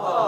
Oh.